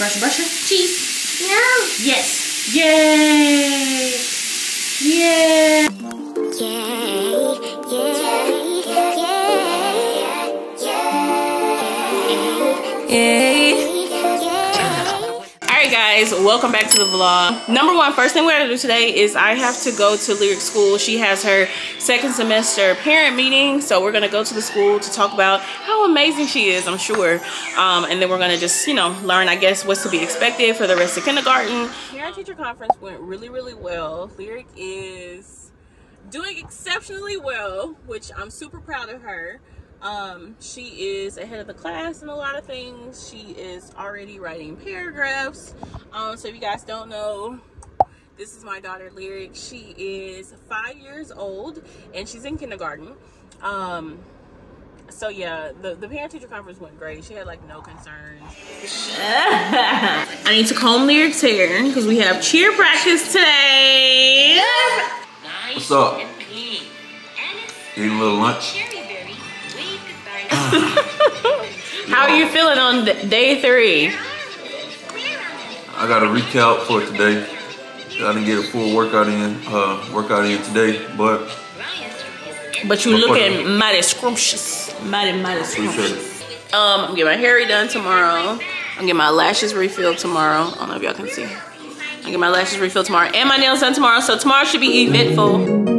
Brush, brush, cheese. No. Yes. Yay. Yay. Alright guys, welcome back to the vlog. Number one, first thing we're gonna do today is I have to go to Lyric School. She has her second semester parent meeting. So we're gonna go to the school to talk about how amazing she is, I'm sure. Um, and then we're gonna just, you know, learn, I guess, what's to be expected for the rest of kindergarten. Parent teacher conference went really, really well. Lyric is doing exceptionally well, which I'm super proud of her. Um, she is ahead of the class in a lot of things. She is already writing paragraphs. Um, so if you guys don't know, this is my daughter Lyric. She is five years old and she's in kindergarten. Um, so yeah, the, the parent teacher conference went great. She had like no concerns. I need to comb Lyric's hair because we have cheer practice today. What's up? Eating a little lunch? How are you feeling on day three? I got a recount for today. I didn't get a full workout in, uh, workout in today, but But you looking mighty scrumptious. Mighty, mighty scrumptious. Um, I'm getting my hair redone tomorrow. I'm getting my lashes refilled tomorrow. I don't know if y'all can see. I'm getting my lashes refilled tomorrow and my nails done tomorrow. So tomorrow should be eventful.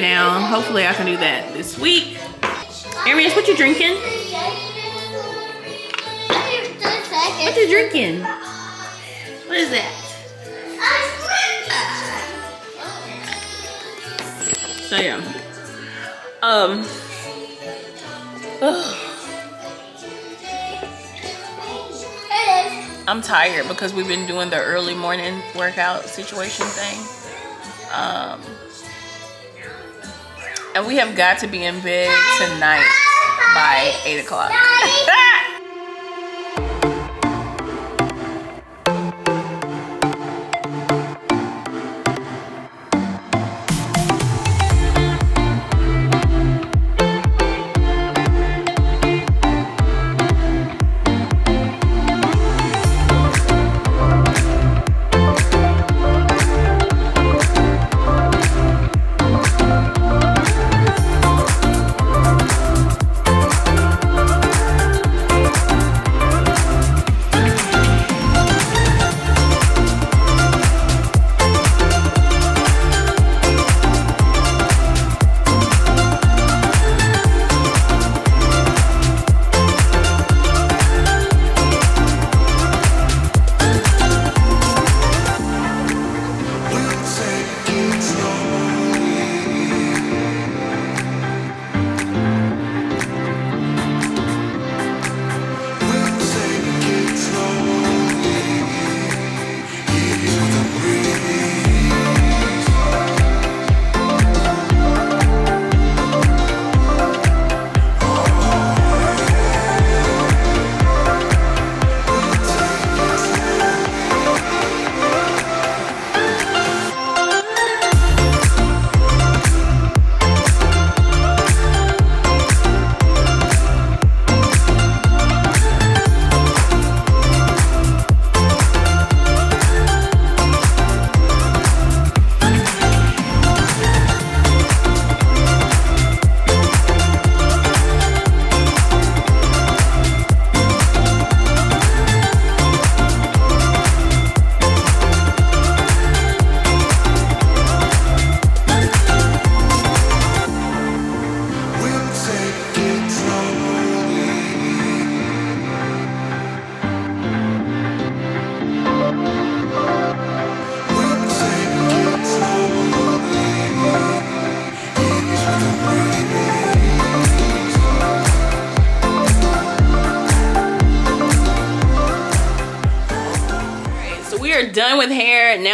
Down. Hopefully, I can do that this week. Arius, what you drinking? What you drinking? What is that? So yeah. Um. I'm tired because we've been doing the early morning workout situation thing. Um, and we have got to be in bed tonight by 8 o'clock.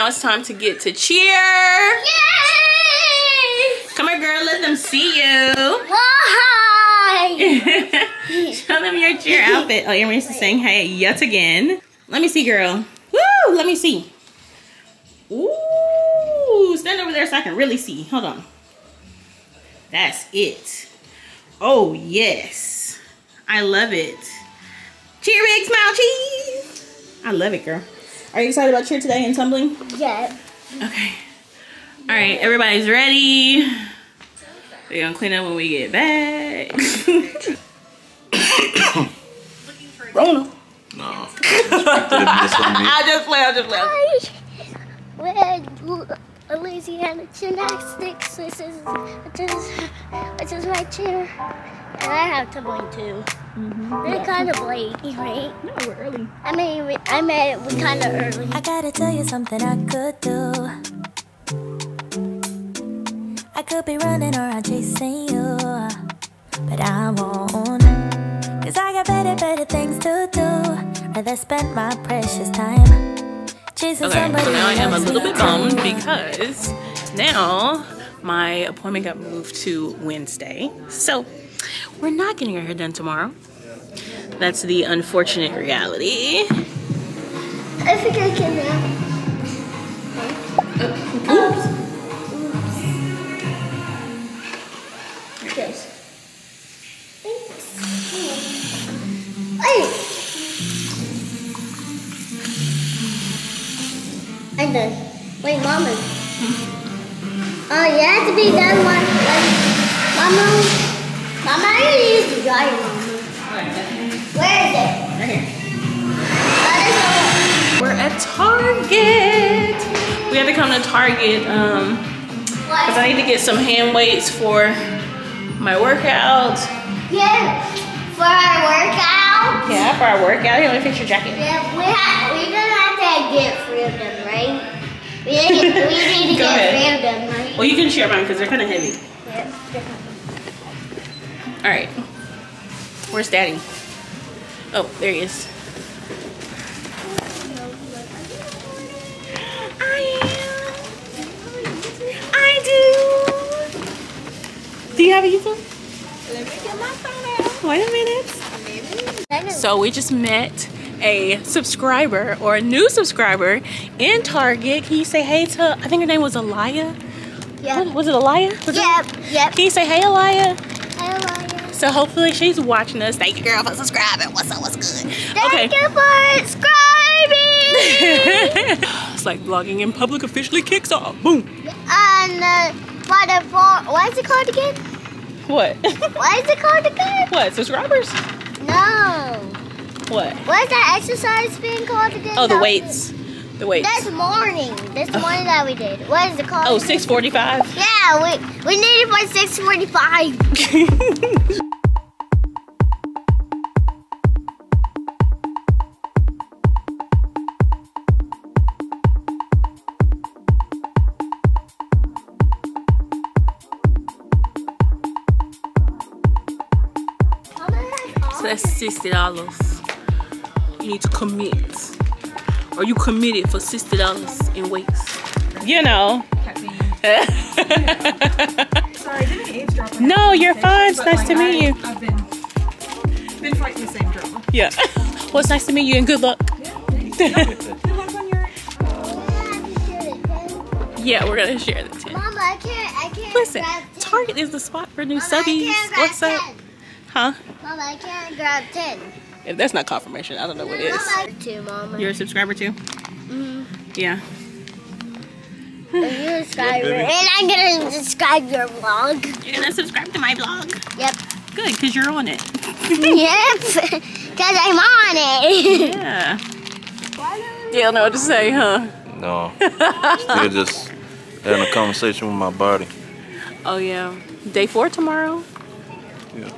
Now it's time to get to cheer. Yay! Come here, girl. Let them see you. Hi. Show them your cheer outfit. Oh, Emery's saying hey yet again. Let me see, girl. Woo! Let me see. Ooh, stand over there so I can really see. Hold on. That's it. Oh, yes. I love it. Cheer, big smile, cheese. I love it, girl. Are you excited about cheer today and tumbling? Yeah. Okay. All right, everybody's ready. We're gonna clean up when we get back. Rona. No. I just play, I just play. We're Louisiana gymnastics. This is, which is, which is my chair. And I have tumbling too. Mm-hmm. We're kind of late, right? No, we're early. I mean, we, I mean, we're kind of early. I gotta tell you something I could do. I could be running around chasing you, but I won't. Cause I got better, better things to do. Rather spend my precious time chasing okay, somebody. So now I am a little bit bummed because now my appointment got moved to Wednesday. So we're not getting our hair done tomorrow. That's the unfortunate reality. I think I can now. Oops. Oops. Yes. Thanks. Hey. I'm done. Wait, Mama. Oh, you have to be done one. Mama. Mama, I need to use the dryer, Mama. Where is it? Right here. We're at Target. We had to come to Target um because I need to get some hand weights for my workout. Yeah, for our workout. Yeah, for our workout. You want to fix your jacket? Yeah, we have. We don't have to get three of them, right? We need, we need to get ahead. three of them, right? Well, you can share mine because they're kind of heavy. Yeah. All right. Where's Daddy? Oh, there he is. I am. I do. Do you have a YouTube? Let me get my phone out. Wait a minute. So we just met a subscriber or a new subscriber in Target. Can you say hey to, I think her name was Alaya? Yeah. Was it? Was yep, it? yep. Can you say hey Alaya? So hopefully she's watching us. Thank you, girl, for subscribing. What's up? What's good? Thank okay. you for subscribing. it's like vlogging in public officially kicks off. Boom. And uh, what is it called again? What? what is it called again? What? Subscribers? No. What? What is that exercise being called again? Oh, the weights. The weights. This morning. This oh. morning that we did. What is it called? Oh, 645? Yeah, we, we need it by 645. So that's sixty dollars. You need to commit. Are you committed for sixty dollars in weights? You know. Sorry, didn't age drop. No, you're fine. It's nice like, to meet I, you. I've been been fighting the same drama. Yeah. well, it's nice to meet you and good luck. Good luck on your. yeah, we're gonna share the tin. Mama, I can't, I can't Listen, grab 10. Target is the spot for new Mama, I subbies. can't grab What's up? Huh? Mama, I can't grab 10. If that's not confirmation, I don't know what is. Mama, two, Mama. You're a subscriber too? Mhm. Yeah. You're a subscriber. and I'm gonna subscribe your vlog. You're gonna subscribe to my vlog? Yep. Good, because you're on it. yep. Because I'm on it. Yeah. You don't know what to say, huh? No. Still just having a conversation with my body. Oh, yeah. Day four tomorrow? Yeah.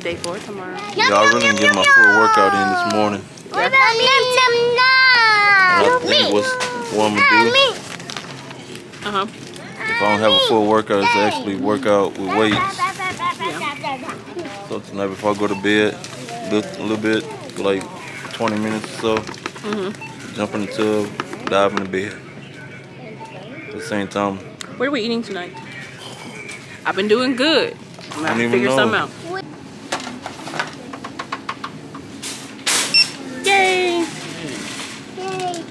Day four tomorrow. Yeah, I really didn't get my full workout in this morning. What about me? Nom, And I nom, think what's what I'm nom. gonna do, Me. Uh-huh. if I don't have a full workout, is to actually work out with weights. So tonight before I go to bed, lift a little bit, for like 20 minutes or so, Mm-hmm. jump in the tub, dive in the bed. At the same time, What are we eating tonight? I've been doing good. I'm gonna Don't even figure know. something out. Yay! Yay.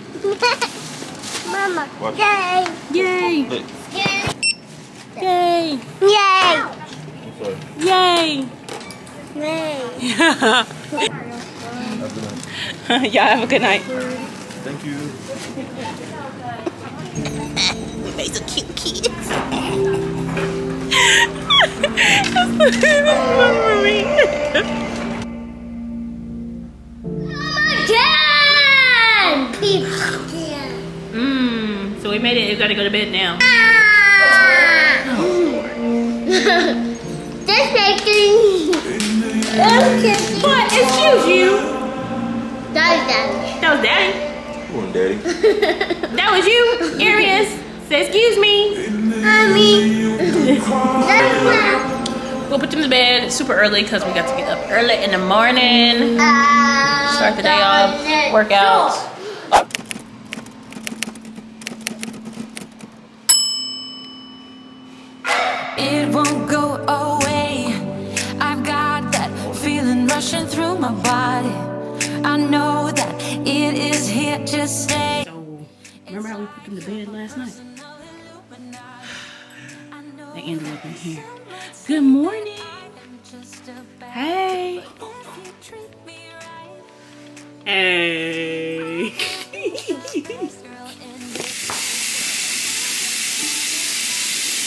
Mama. What? Yay. Yay! Look. Yay. Yay! Yay. Yay! Yay. Y'all have a good night. Thank you. We made some cute kids. Again. Again. Mmm. So we made it. We gotta go to bed now. Just making. What? Excuse you. That is That was Daddy. Come on, Daddy. That was you, Arius. Say excuse me. Mommy. That's We'll put them to bed super early because we got to get up early in the morning. not. Start the day off. Workout. Rushing through my body. I know that it is here to stay. So, remember how we put them to bed last night? They ended up in here. Good morning. Hey. Hey.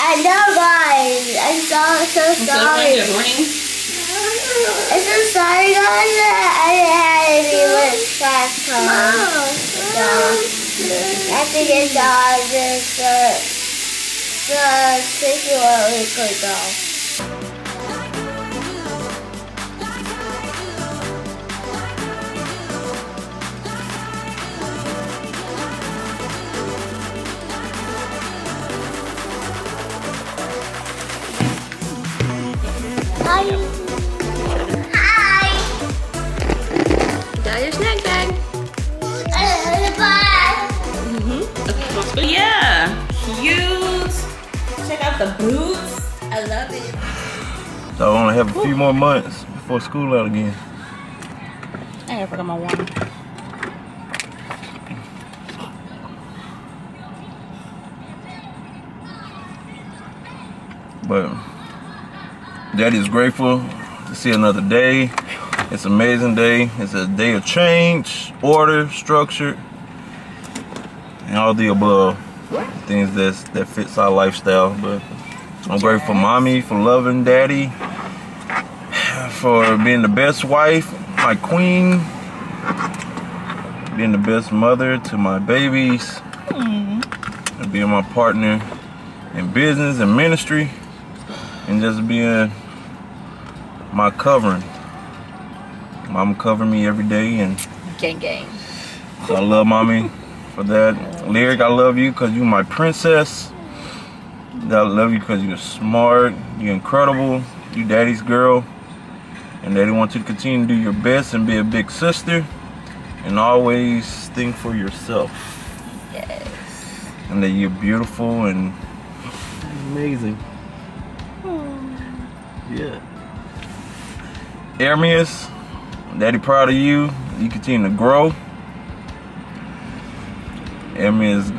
I know, guys. I'm so so sorry. Good morning. I'm so sorry, guys. I had to with fast. So I think it's all just the the situation could go. Hi. But yeah, cute. Check out the boots. I love it. So I only have a few more months before school out again. I forgot my water. But Daddy's grateful to see another day. It's an amazing day. It's a day of change, order, structure, all the above. Things that's, that fits our lifestyle. But I'm grateful for mommy for loving daddy, for being the best wife, my queen, being the best mother to my babies, and being my partner in business and ministry and just being my covering. Mom cover me every day, and Gang gang. so I love mommy for that. Lyric, I love you because you my princess. I love you because you're smart, you're incredible, you daddy's girl, and daddy wants you to continue to do your best and be a big sister, and always think for yourself. Yes. And that you're beautiful and amazing. Hmm. Yeah. Ermias, daddy proud of you. You continue to grow. Ermias,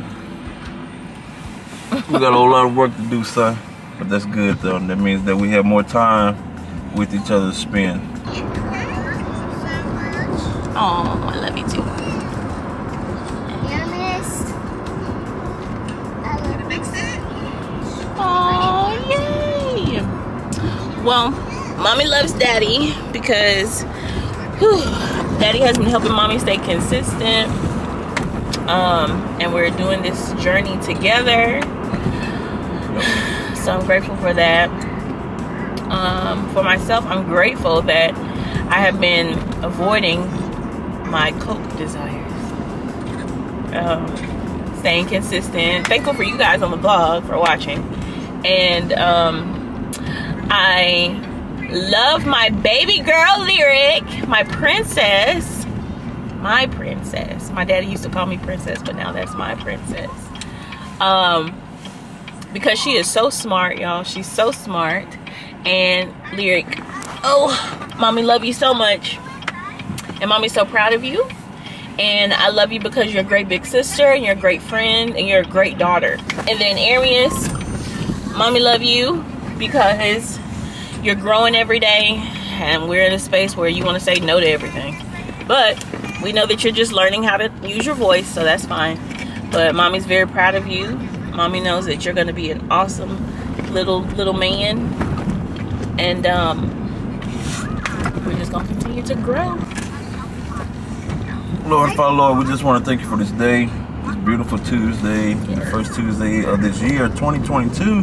we got a whole lot of work to do, son. But that's good though. That means that we have more time with each other to spend. Oh, I love you too. Well, mommy loves daddy because whew, daddy has been helping mommy stay consistent. Um, and we're doing this journey together. So I'm grateful for that. Um, for myself, I'm grateful that I have been avoiding my coke desires. Um, staying consistent. Thankful for you guys on the blog for watching. And um, I love my baby girl lyric, my princess. My princess. My daddy used to call me princess, but now that's my princess. Um, because she is so smart, y'all. She's so smart. And Lyric, oh, mommy love you so much. And mommy's so proud of you. And I love you because you're a great big sister and you're a great friend and you're a great daughter. And then Arius, mommy love you because you're growing every day and we're in a space where you want to say no to everything. But we know that you're just learning how to use your voice, so that's fine. But mommy's very proud of you. Mommy knows that you're gonna be an awesome little little man. And um we're just gonna continue to grow. Lord, Father, Lord, we just want to thank you for this day, this beautiful Tuesday, the first Tuesday of this year, 2022.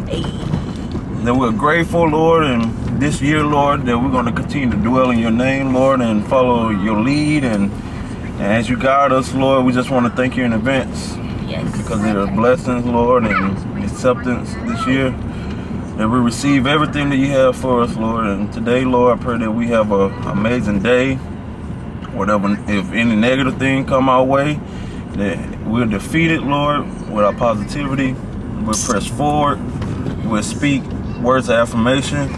That we're grateful, Lord, and this year, Lord, that we're going to continue to dwell in your name, Lord, and follow your lead. And, and as you guide us, Lord, we just want to thank you in advance Yes. because there are blessings, Lord, and acceptance this year. That we receive everything that you have for us, Lord. And today, Lord, I pray that we have an amazing day. Whatever, if any negative thing come our way, that we're defeated, Lord, with our positivity. We'll press forward. We'll speak words of affirmation.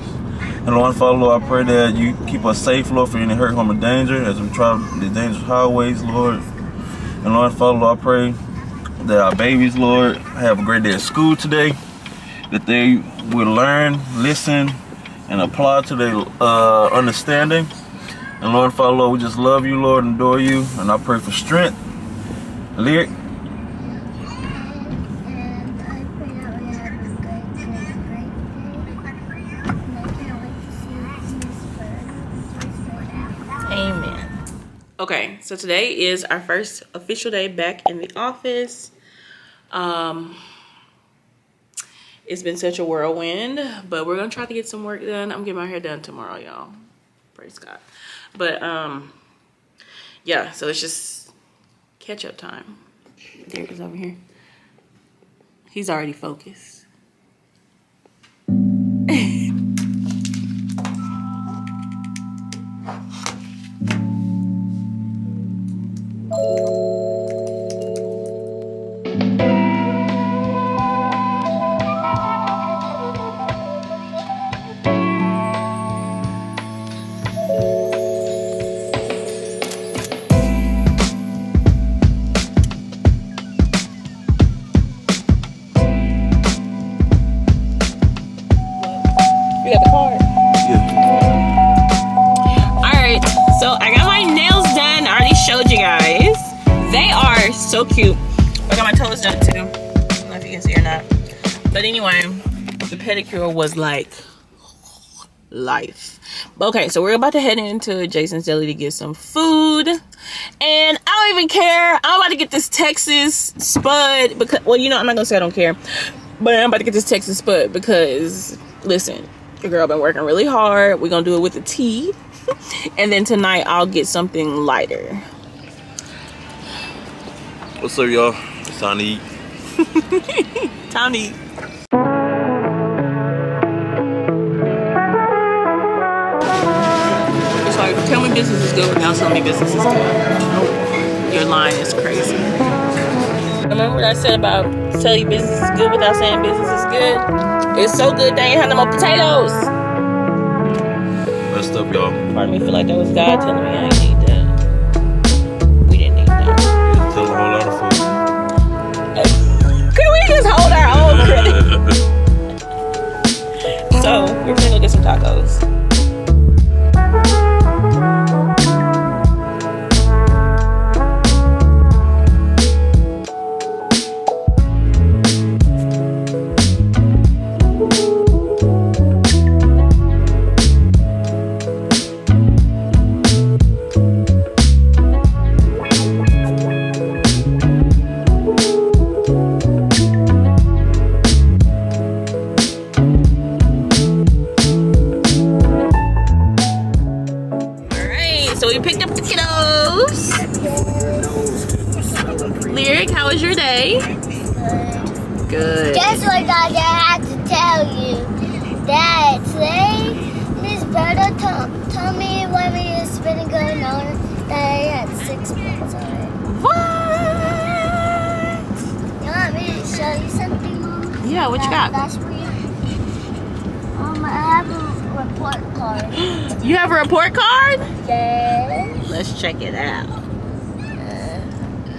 And Lord, Father, Lord, I pray that you keep us safe, Lord, for any hurt, harm, or danger as we travel the dangerous highways, Lord. And Lord, Father, Lord, I pray that our babies, Lord, have a great day at school today. That they will learn, listen, and apply to their uh, understanding. And Lord, Father, Lord, we just love you, Lord, and adore you. And I pray for strength. Lyric, And I pray that we have a great, great, great day. And I can't wait to see Miss Bird. Amen. Okay, so today is our first official day back in the office. Um, it's been such a whirlwind, but we're gonna try to get some work done. I'm getting my hair done tomorrow, y'all. Praise God. But um, yeah, so it's just catch up time. Derek is over here. He's already focused. Was like life. But okay, so we're about to head into Jason's Deli to get some food. And I don't even care. I'm about to get this Texas spud because well, you know, I'm not gonna say I don't care. But I'm about to get this Texas spud because listen, your girl been working really hard. We're gonna do it with the tea. and then tonight I'll get something lighter. what's up, y'all? It's time to eat. Time to eat. Good without telling me business is good. Your line is crazy. Remember what I said about tell you business is good without saying business is good? It's so good they ain't have no more potatoes. Messed up, y'all. Part of me feel like that was God telling me I ain't it. What? You want me to show you something, Mom? Yeah, what you got? That's weird. Um, I have a report card. You have a report card? Yes. Let's check it out.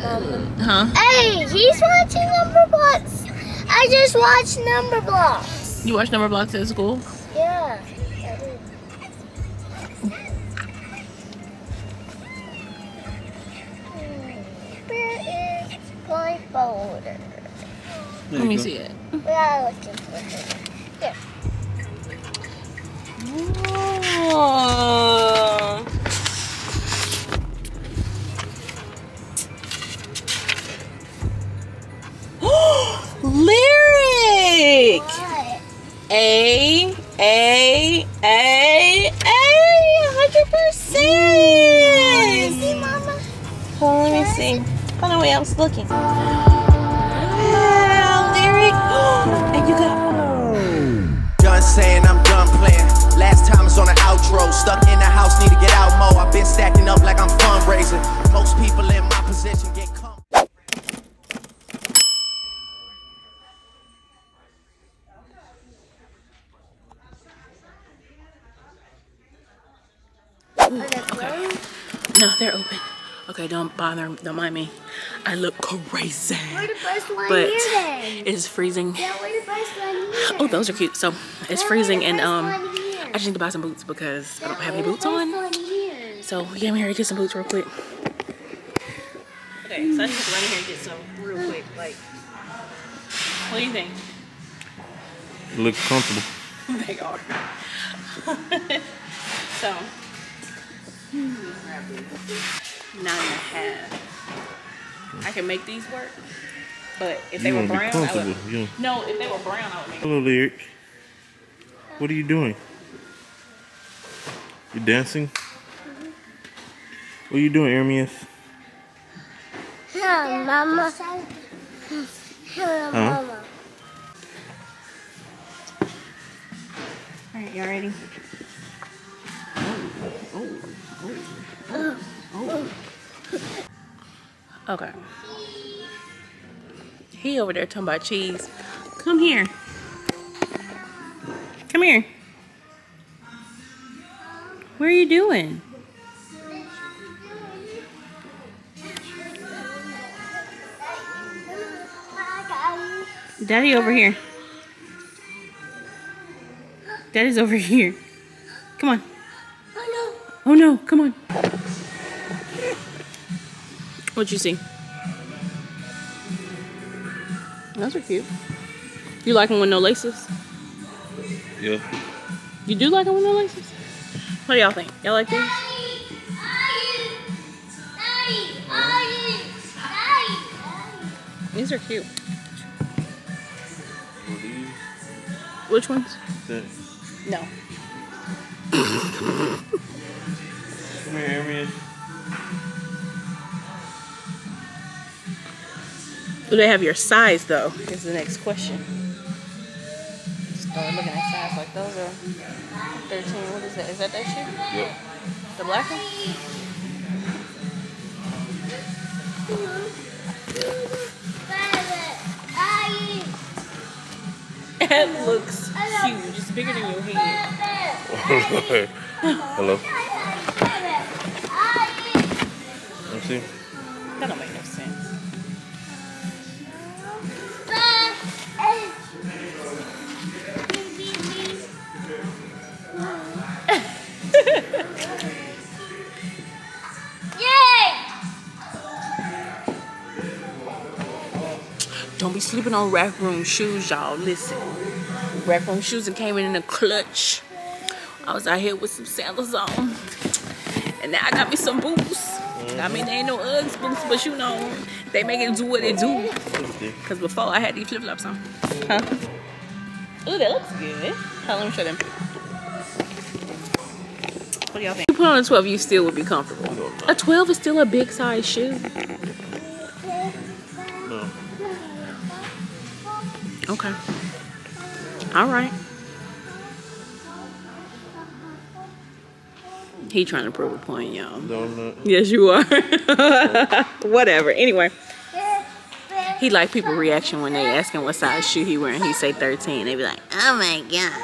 Um, Huh? hey, he's watching Numberblocks. I just watched Numberblocks. You watch Numberblocks at school? Yeah. Where is my folder? Let me see it. We are looking for it. There. Oh. Lyric! What? A, A, A, A, 100%! See, Mama? Hold on, let me see. Hold on, wait, I was looking. Wow, lyric. and you got. Done saying I'm done playing. Last time was on the outro. Stuck in the house, need to get out more. I've been stacking up like I'm fundraising. Most people in my position get come. No, they're open. Okay, don't bother. Don't mind me. I look crazy. We're the first one But here it is freezing. Yeah, we're the first one here. Oh, those are cute. So it's Yeah, freezing and um. I just need to buy some boots because I don't have any boots on. So yeah, I'm here to get some boots real quick. Okay, so I just run here and get some real quick. Like, what do you think? Look comfortable. they are. so, nine and a half. I can make these work, but if they were brown, I would. comfortable. You- No, if they were brown, I would make. Hello, Lyric. What are you doing? You dancing? What are you doing, Ermias? Hello, Mama. Hello, Mama. All right, y'all ready? Oh, oh, oh, Okay. He over there talking about cheese. Come here. Come here. What are you doing? Daddy over here. Daddy's over here. Come on. Oh no. Oh no, come on. What'd you see? Those are cute. You like them with no laces? Yeah. You do like them with no laces? What do y'all think? Y'all like these? These are cute. Which ones? No. Come here, Ermias. Do they have your size though? Is the next question. Start looking at size like those are 13. What is that? Is that that shoe? Yep. The black one? It looks huge. It's bigger than your head. Hello. Let's see. That don't make no sense. Sleeping on rack room shoes, y'all. Listen. Rack room shoes and came in in a clutch. I was out here with some sandals on. And now I got me some boots. I mean, they ain't no Uggs boots, but you know, they make it do what it do. Because before I had these flip flops on. Huh? Ooh, that looks good. Hold let me show them. What do y'all think? You put on a 12, you still would be comfortable. A 12 is still a big size shoe. Okay. All right. He trying to prove a point, y'all. Donut. Yes, you are. Whatever. Anyway, he like people reaction when they ask him what size shoe he wearing. He say 13. They be like, oh my god.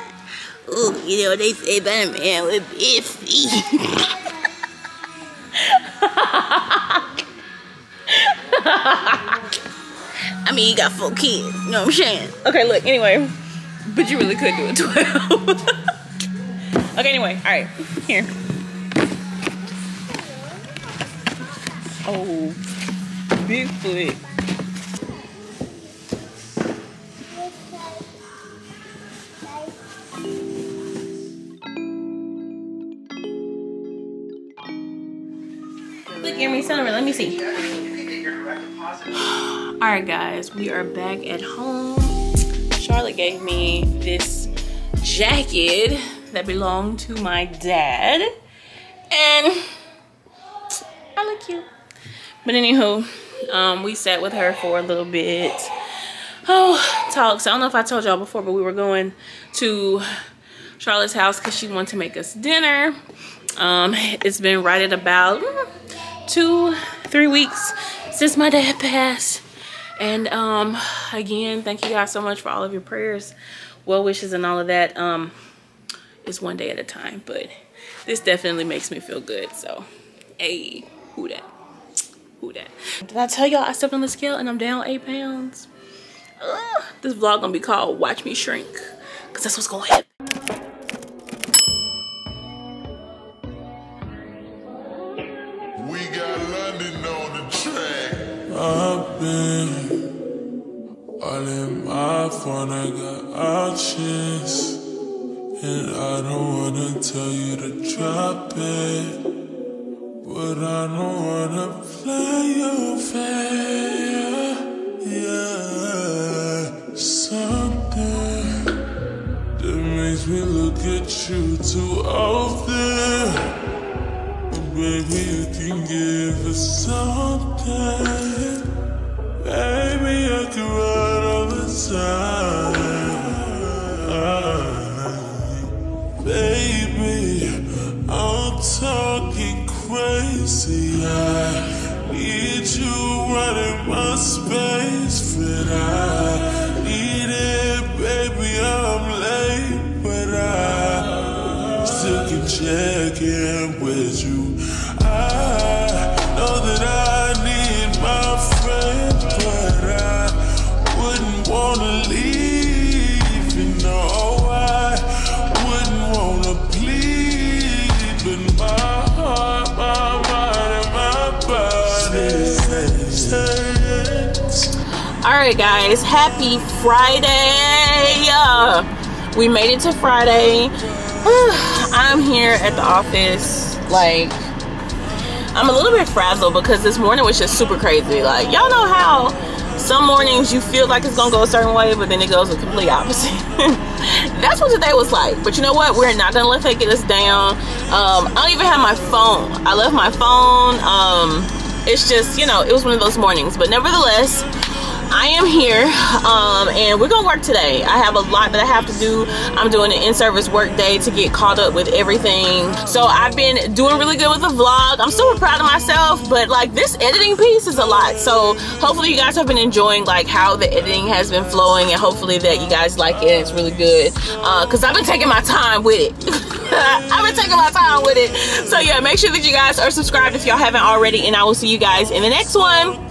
Ooh, you know they say about a man with big feet. I mean, you got four kids. You know what I'm saying? Okay, look. Anyway, but you really could do it 12. okay. Anyway, all right. Here. Oh, Bigfoot. Look, me celery. Let me see. All right, guys, we are back at home. Charlotte gave me this jacket that belonged to my dad, and I look cute. But anywho, um, we sat with her for a little bit. Oh, talks. I don't know if I told y'all before, but we were going to Charlotte's house because she wanted to make us dinner. Um, it's been right at about two, three weeks since my dad passed. And um, again, thank you guys so much for all of your prayers, well wishes, and all of that. Um, it's one day at a time, but this definitely makes me feel good. So, hey, who that? Who that? Did I tell y'all I stepped on the scale and I'm down eight pounds? Ugh, this vlog gonna be called Watch Me Shrink, cause that's what's gonna happen. In my phone, I got options. And I don't wanna tell you to drop it. But I don't wanna play your fair. Yeah, something that makes me look at you too often. Baby, you can give us something. Baby, I can run All right, guys, happy Friday. Uh, we made it to Friday. I'm here at the office, like, I'm a little bit frazzled because this morning was just super crazy. Like, y'all know how some mornings you feel like it's gonna go a certain way, but then it goes the complete opposite. That's what today was like. But you know what? We're not gonna let that get us down. Um, I don't even have my phone. I left my phone. Um, it's just, you know, it was one of those mornings. But nevertheless, I am here um, and we're gonna work today. I have a lot that I have to do. I'm doing an in-service work day to get caught up with everything. So I've been doing really good with the vlog. I'm super proud of myself, but like this editing piece is a lot. So hopefully you guys have been enjoying like how the editing has been flowing and hopefully that you guys like it. It's really good because I've been taking my time with it. I've been taking my time with it. So yeah, make sure that you guys are subscribed if y'all haven't already and I will see you guys in the next one.